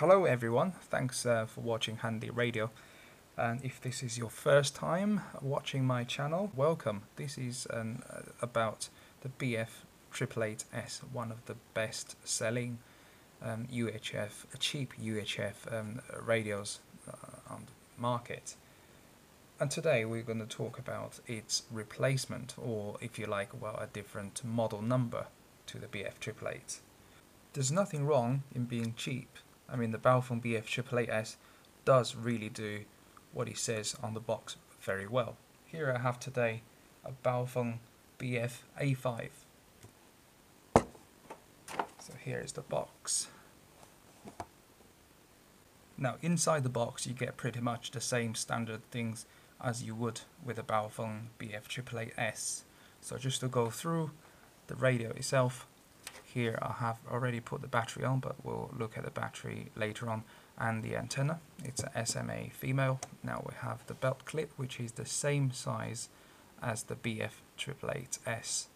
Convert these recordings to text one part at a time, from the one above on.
Hello everyone, thanks uh, for watching Handy Radio. And if this is your first time watching my channel, welcome. This is uh, about the BF 888S, one of the best selling um, UHF, cheap UHF um, radios uh, on the market. And today we're going to talk about its replacement, or if you like, well, a different model number to the BF 888. There's nothing wrong in being cheap. I mean, the Baofeng BF 888S does really do what he says on the box very well. Here I have today a Baofeng BF A5. So here is the box. Now inside the box you get pretty much the same standard things as you would with a Baofeng BF 888S. So just to go through the radio itself, here I have already put the battery on, but we'll look at the battery later on. And the antenna, it's a SMA female. Now we have the belt clip, which is the same size as the BF 888S.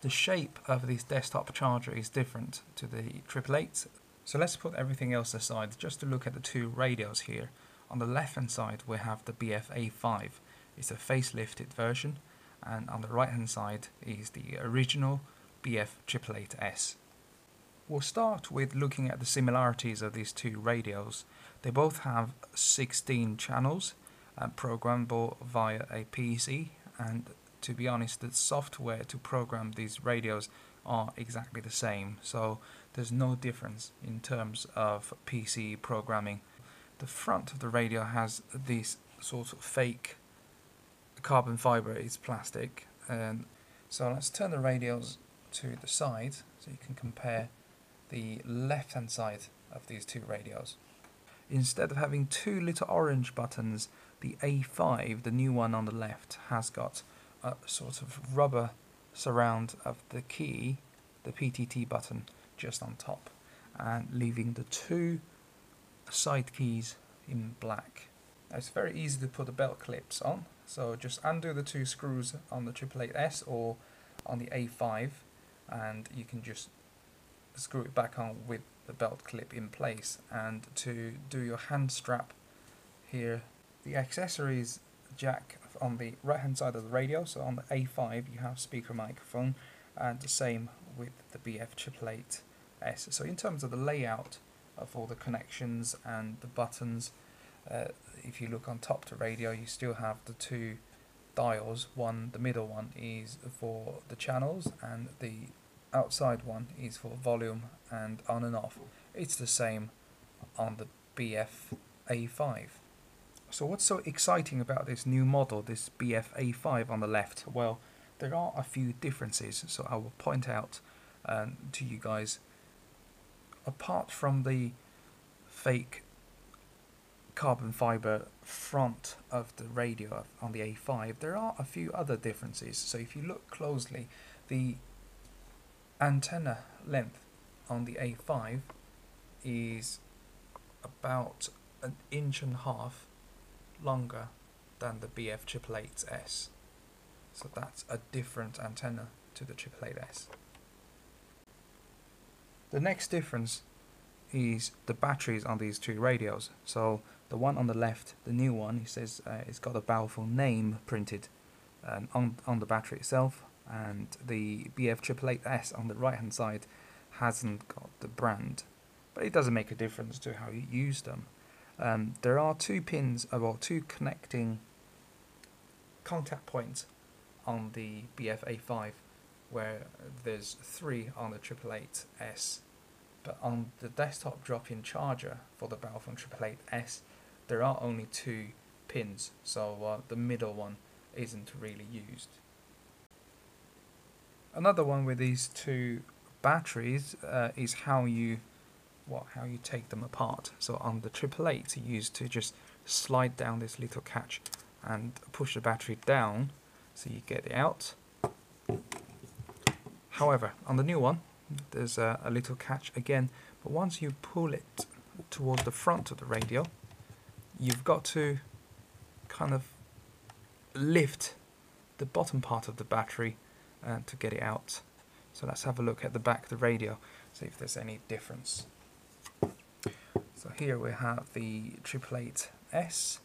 The shape of this desktop charger is different to the 888. So let's put everything else aside, just to look at the two radios here. On the left hand side we have the BF A5, it's a facelifted version, and on the right hand side is the original BF 888S. We'll start with looking at the similarities of these two radios. They both have 16 channels uh, programmable via a PC and to be honest the software to program these radios are exactly the same so there's no difference in terms of PC programming. The front of the radio has this sort of fake carbon fiber, it's plastic and so let's turn the radios to the side so you can compare the left hand side of these two radios. Instead of having two little orange buttons, the A5, the new one on the left, has got a sort of rubber surround of the key, the PTT button, just on top, and leaving the two side keys in black. It's very easy to put the belt clips on, so just undo the two screws on the 888S or on the A5 and you can just screw it back on with the belt clip in place. And to do your hand strap here the accessories jack on the right hand side of the radio. So on the A5 you have speaker microphone and the same with the BF 888S so in terms of the layout of all the connections and the buttons uh, if you look on top to radio you still have the two dials one the middle one is for the channels and the outside one is for volume and on and off. It's the same on the BF A5. So what's so exciting about this new model, this BF A5 on the left? Well, there are a few differences, so I will point out um, to you guys. Apart from the fake carbon fiber front of the radio on the A5, there are a few other differences. So if you look closely, the antenna length on the A5 is about an inch and a half longer than the BF 888S. So that's a different antenna to the 888S. The next difference is the batteries on these two radios. So the one on the left, the new one, it says uh, it's got a Baofeng name printed um, on, on the battery itself and the BF 888S on the right hand side hasn't got the brand but it doesn't make a difference to how you use them. Um, there are two pins uh, well two connecting contact points on the BF A5 where there's three on the 888S but on the desktop drop-in charger for the Baofeng 888S there are only two pins so uh, the middle one isn't really used Another one with these two batteries uh, is how you what how you take them apart. So on the triple eight, you use to just slide down this little catch and push the battery down so you get it out. However, on the new one, there's a, a little catch again, but once you pull it towards the front of the radio, you've got to kind of lift the bottom part of the battery uh, to get it out. So let's have a look at the back of the radio, see if there's any difference. So here we have the 888S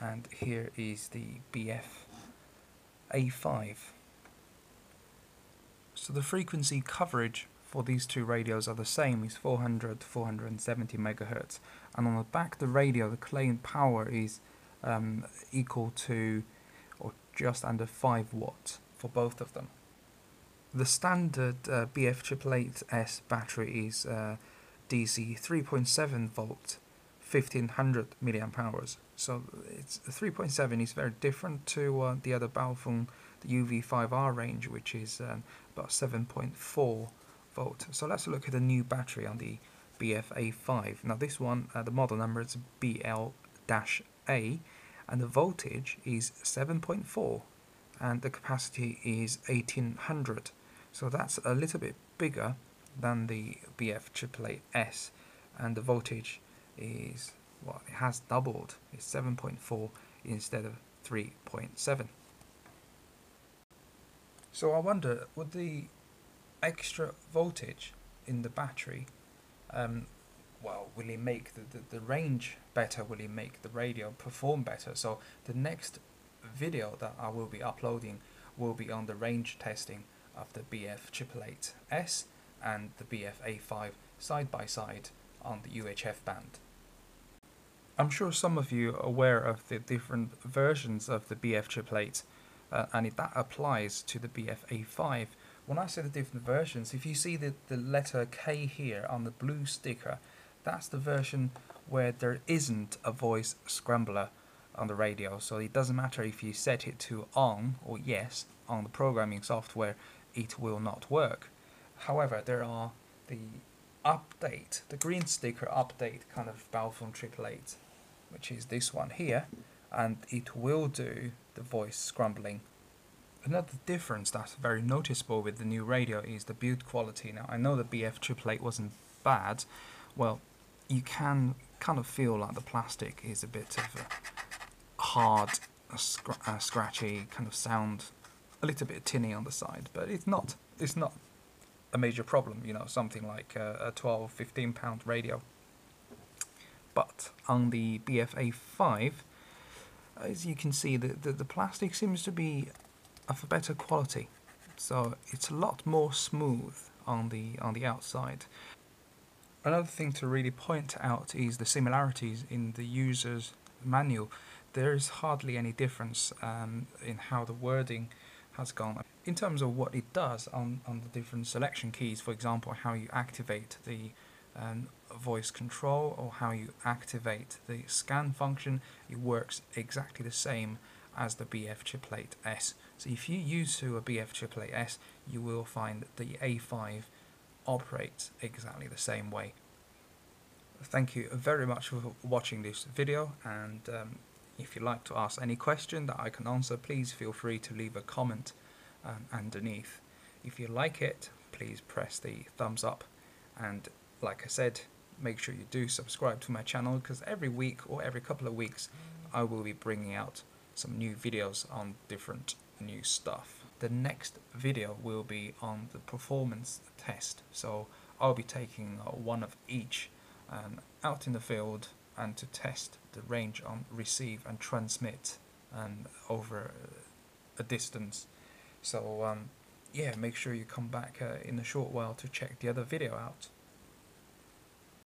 and here is the BF A5. So the frequency coverage for these two radios are the same, is 400 to 470 megahertz. And on the back of the radio, the claimed power is um, equal to or just under 5 watts for both of them. The standard uh, BF888S battery is uh, DC 3.7 volt, 1500 milliamp hours. So it's 3.7 is very different to uh, the other Baofeng, the UV5R range, which is um, about 7.4 volt. So let's look at the new battery on the BF-A5. Now this one, uh, the model number is BL-A, and the voltage is 7.4, and the capacity is 1800. So that's a little bit bigger than the BF S, and the voltage is well, it has doubled. It's 7.4 instead of 3.7. So I wonder, would the extra voltage in the battery, um, well, will it make the, the, the range better? Will it make the radio perform better? So the next video that I will be uploading will be on the range testing of the BF888S and the BF-A5 side by side on the UHF band. I'm sure some of you are aware of the different versions of the BF888 uh, and it, that applies to the BF-A5. When I say the different versions, if you see the, the letter K here on the blue sticker, that's the version where there isn't a voice scrambler on the radio. So it doesn't matter if you set it to on or yes on the programming software, it will not work. However, there are the update, the green sticker update kind of Baofeng 888, which is this one here, and it will do the voice scrambling. Another difference that's very noticeable with the new radio is the build quality. Now, I know the BF 888 wasn't bad. Well, you can kind of feel like the plastic is a bit of a hard, a scr a scratchy kind of sound, a little bit tinny on the side, but it's not. It's not a major problem. You know, something like a, a 12, 15 pound radio. But on the BF-A5, as you can see, the, the, the plastic seems to be of a better quality. So it's a lot more smooth on the on the outside. Another thing to really point out is the similarities in the user's manual. There is hardly any difference um, in how the wording has gone. In terms of what it does on, on the different selection keys, for example, how you activate the um, voice control or how you activate the scan function, it works exactly the same as the BF888S. So if you use to a BF888S, you will find that the A5 operates exactly the same way. Thank you very much for watching this video and um, if you'd like to ask any question that I can answer, please feel free to leave a comment um, underneath. If you like it, please press the thumbs up and like I said, make sure you do subscribe to my channel because every week or every couple of weeks I will be bringing out some new videos on different new stuff. The next video will be on the performance test. So I'll be taking uh, one of each um, out in the field and to test the range on receive and transmit and over a distance. So um, yeah make sure you come back uh, in a short while to check the other video out